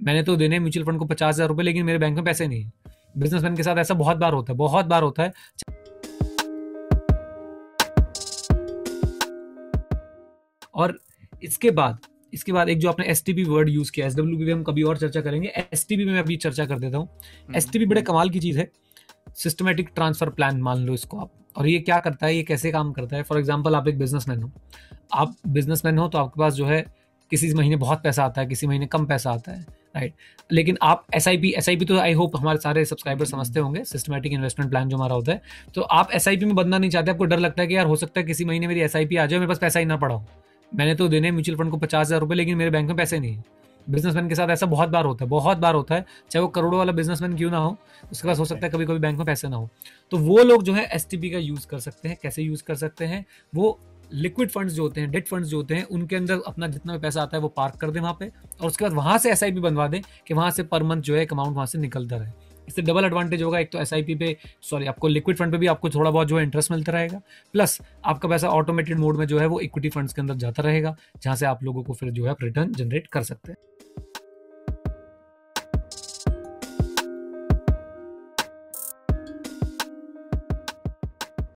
मैंने तो देने म्यूचुअल फंड को पचास हज़ार रुपए लेकिन मेरे बैंक में पैसे नहीं है। बिजनेसमैन के साथ ऐसा बहुत बार होता है बहुत बार होता है। और इसके बाद इसके बाद एक जो आपने एस वर्ड यूज़ किया एस डब्ल्यू हम कभी और चर्चा करेंगे। STP में मैं अभी चर्चा कर देता हूँ। एस बड़े कमाल की चीज़ है। सिस्टमेटिक ट्रांसफ़र प्लान मान लो इसको आप। और ये क्या करता है ये कैसे काम करता है? फॉर एग्ज़ाम्पल आप एक बिजनेसमैन हो। आप बिजनेसमैन हो तो आपके पास जो है किसी महीने बहुत पैसा आता है किसी महीने कम पैसा आता है राइट लेकिन आप S I P S I P तो आई होप हमारे सारे सब्सक्राइबर समझते होंगे सिस्टमेटिक इन्वेस्टमेंट प्लान जो हमारा होता है। तो आप एस आई पी में बनना नहीं चाहते आपको डर लगता है कि यार हो सकता है किसी महीने मेरी एस आई पी आ जाए मेरे पास पैसा ही ना पड़ा हो। मैंने तो देने म्यूचुअल फंड को पचास हज़ार रुपये लेकिन मेरे बैंक में पैसे नहीं है। बिजनेसमैन के साथ ऐसा बहुत बार होता है बहुत बार होता है चाहे वो करोड़ों वाला बिजनेसमैन क्यों ना हो उसके पास हो सकता है कभी कभी बैंक में पैसे ना हो। तो वो लोग जो है एसटीपी का यूज़ कर सकते हैं कैसे यूज़ कर सकते हैं वो लिक्विड फंड्स जो होते हैं डेट फंड्स जो होते हैं, उनके अंदर अपना जितना भी पैसा आता है, वो पार्क कर दें वहाँ पे और उसके बाद वहाँ से एसआईपी बनवा दें कि वहाँ से पर मंथ जो है एक अमाउंट वहाँ से निकलता रहे। इससे डबल एडवांटेज होगा, एक तो एसआईपी पे सॉरी आपको लिक्विड फंड पे भी आपको थोड़ा बहुत जो है इंटरेस्ट मिलता रहेगा प्लस आपका पैसा ऑटोमेटेड मोड में जो है वो इक्विटी फंड्स के अंदर जाता रहेगा, जहाँ से आप लोगों को फिर जो है रिटर्न जनरेट कर सकते हैं।